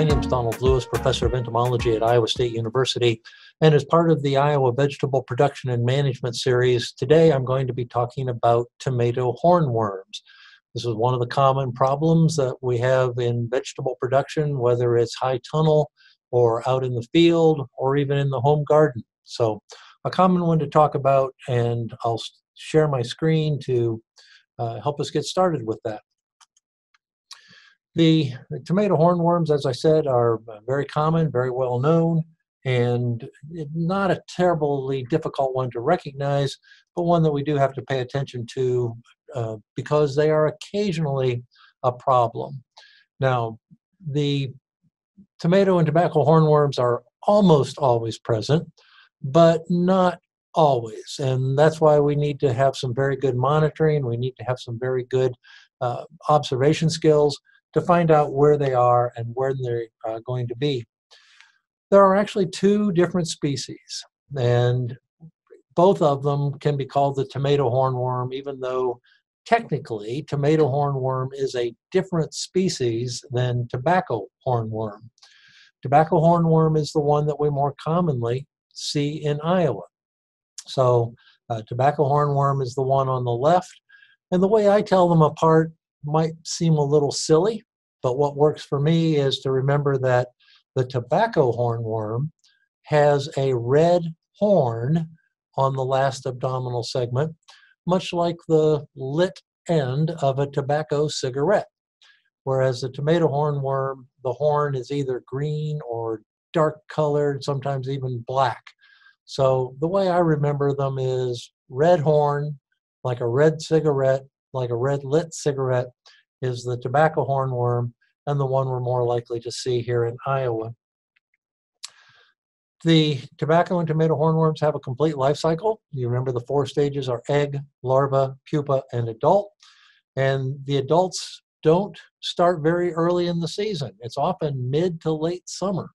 My name is Donald Lewis, professor of entomology at Iowa State University. And as part of the Iowa Vegetable Production and Management Series, today I'm going to be talking about tomato hornworms. This is one of the common problems that we have in vegetable production, whether it's high tunnel or out in the field or even in the home garden. So, a common one to talk about, and I'll share my screen to uh, help us get started with that. The, tomato hornworms, as I said, are very common, very well known, and not a terribly difficult one to recognize, but one that we do have to pay attention to uh, because they are occasionally a problem. Now, the tomato and tobacco hornworms are almost always present, but not always. And that's why we need to have some very good monitoring. We need to have some very good uh, observation skills to find out where they are and where they're uh, going to be. There are actually two different species, and both of them can be called the tomato hornworm, even though technically tomato hornworm is a different species than tobacco hornworm. Tobacco hornworm is the one that we more commonly see in Iowa. So, uh, tobacco hornworm is the one on the left. And the way I tell them apart might seem a little silly, but what works for me is to remember that the tobacco hornworm has a red horn on the last abdominal segment, much like the lit end of a tobacco cigarette. Whereas the tomato hornworm, the horn is either green or dark colored, sometimes even black. So the way I remember them is red horn, like a red cigarette, like a red lit cigarette, is the tobacco hornworm and the one we're more likely to see here in Iowa. The tobacco and tomato hornworms have a complete life cycle. You remember the four stages are egg, larva, pupa, and adult. And the adults don't start very early in the season. It's often mid to late summer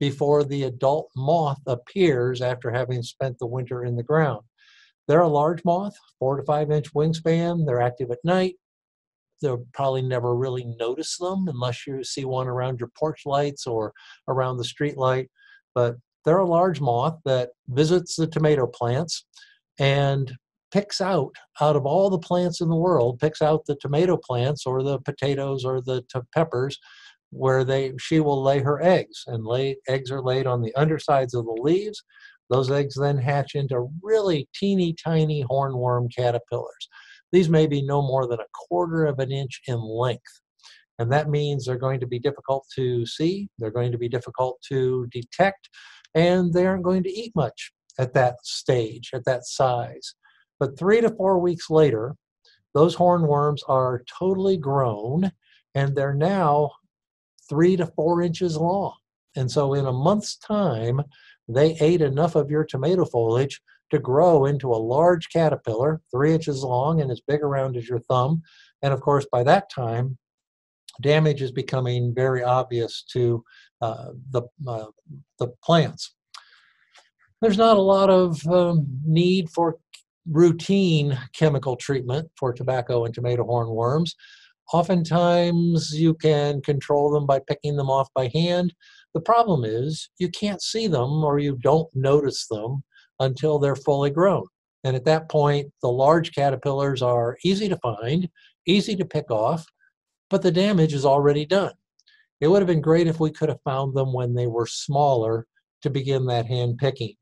before the adult moth appears after having spent the winter in the ground. They're a large moth, four to five inch wingspan. They're active at night. They'll probably never really notice them unless you see one around your porch lights or around the street light. But they're a large moth that visits the tomato plants and picks out out of all the plants in the world picks out the tomato plants or the potatoes or the peppers where they she will lay her eggs and lay eggs are laid on the undersides of the leaves those eggs then hatch into really teeny tiny hornworm caterpillars. These may be no more than a quarter of an inch in length. And that means they're going to be difficult to see they're going to be difficult to detect and they aren't going to eat much at that stage at that size. But three to four weeks later, those hornworms are totally grown and they're now three to four inches long. And so, in a month's time, they ate enough of your tomato foliage to grow into a large caterpillar, three inches long and as big around as your thumb. And of course, by that time, damage is becoming very obvious to uh, the, uh, the plants. There's not a lot of um, need for routine chemical treatment for tobacco and tomato hornworms. Oftentimes, you can control them by picking them off by hand. The problem is you can't see them or you don't notice them until they're fully grown. And at that point, the large caterpillars are easy to find, easy to pick off, but the damage is already done. It would have been great if we could have found them when they were smaller to begin that hand picking.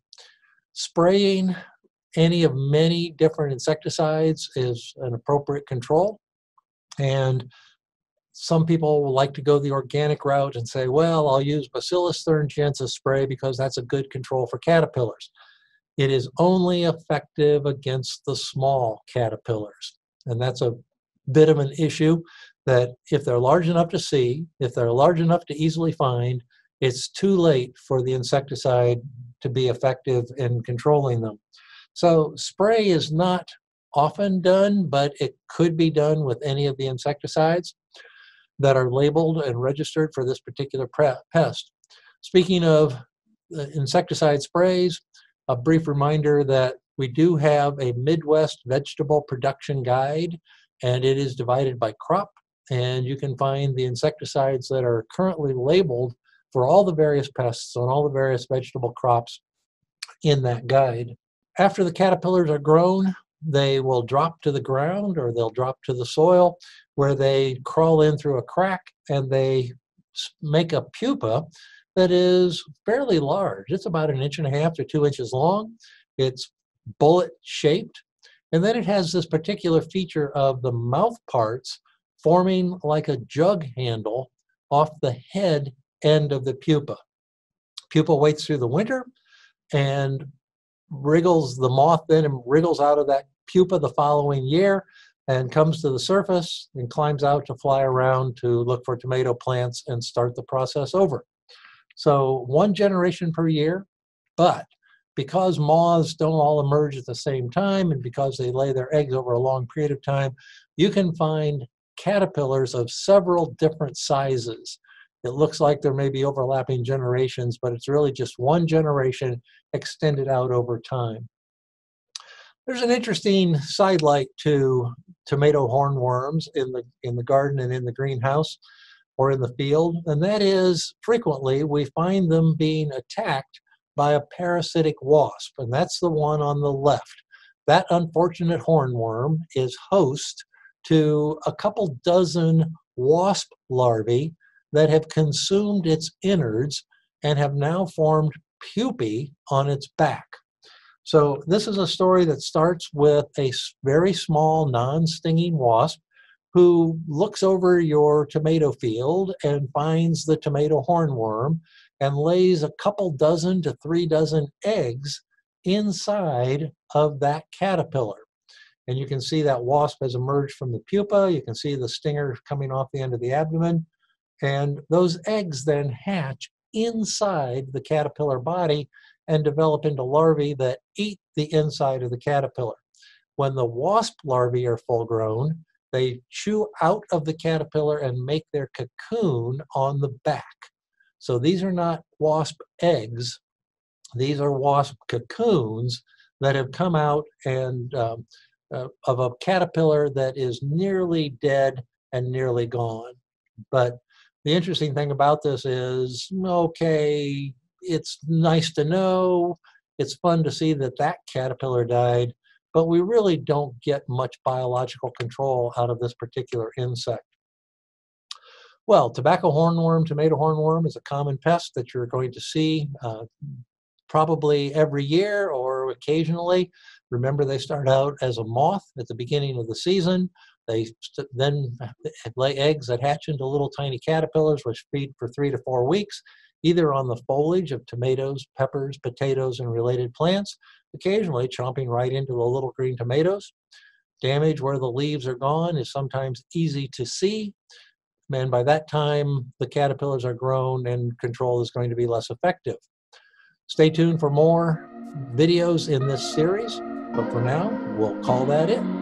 Spraying any of many different insecticides is an appropriate control. And some people like to go the organic route and say, well, I'll use Bacillus thuringiensis spray because that's a good control for caterpillars. It is only effective against the small caterpillars. And that's a bit of an issue that if they're large enough to see, if they're large enough to easily find, it's too late for the insecticide to be effective in controlling them. So spray is not often done, but it could be done with any of the insecticides that are labeled and registered for this particular pest. Speaking of uh, insecticide sprays, a brief reminder that we do have a Midwest vegetable production guide, and it is divided by crop. and you can find the insecticides that are currently labeled for all the various pests on all the various vegetable crops in that guide. After the caterpillars are grown, they will drop to the ground or they'll drop to the soil where they crawl in through a crack and they make a pupa that is fairly large. It's about an inch and a half to two inches long. It's bullet shaped. And then it has this particular feature of the mouth parts forming like a jug handle off the head end of the pupa. Pupa waits through the winter and wriggles, the moth then wriggles out of that pupa the following year and comes to the surface and climbs out to fly around to look for tomato plants and start the process over. So one generation per year, but because moths don't all emerge at the same time and because they lay their eggs over a long period of time, you can find caterpillars of several different sizes. It looks like there may be overlapping generations, but it's really just one generation extended out over time. There's an interesting sidelight to tomato hornworms in the in the garden and in the greenhouse or in the field, and that is frequently we find them being attacked by a parasitic wasp, and that's the one on the left. That unfortunate hornworm is host to a couple dozen wasp larvae that have consumed its innards and have now formed pupae on its back. So this is a story that starts with a very small non-stinging wasp who looks over your tomato field and finds the tomato hornworm and lays a couple dozen to three dozen eggs inside of that caterpillar. And you can see that wasp has emerged from the pupa. You can see the stinger coming off the end of the abdomen. And those eggs then hatch inside the caterpillar body and develop into larvae that eat the inside of the caterpillar. When the wasp larvae are full grown, they chew out of the caterpillar and make their cocoon on the back. So these are not wasp eggs, these are wasp cocoons that have come out and um, uh, of a caterpillar that is nearly dead and nearly gone. But the interesting thing about this is okay, it's nice to know, it's fun to see that that caterpillar died, but we really don't get much biological control out of this particular insect. Well, tobacco hornworm, tomato hornworm is a common pest that you're going to see uh, probably every year or occasionally. Remember, they start out as a moth at the beginning of the season. They then lay eggs that hatch into little tiny caterpillars, which feed for three to four weeks, either on the foliage of tomatoes, peppers, potatoes, and related plants, occasionally chomping right into the little green tomatoes. Damage where the leaves are gone is sometimes easy to see. And by that time, the caterpillars are grown and control is going to be less effective. Stay tuned for more videos in this series, but for now, we'll call that it.